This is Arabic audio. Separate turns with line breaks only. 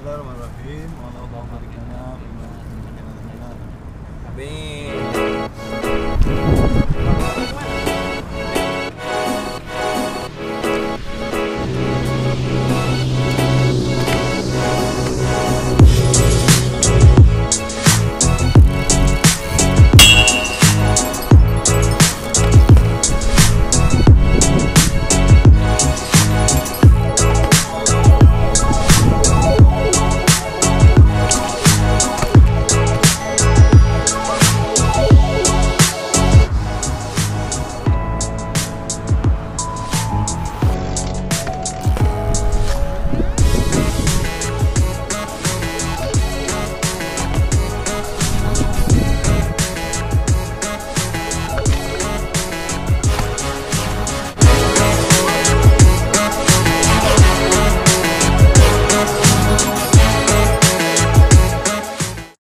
بسم الله الرحمن الرحيم. اللهم بارك لنا فيما رزقنا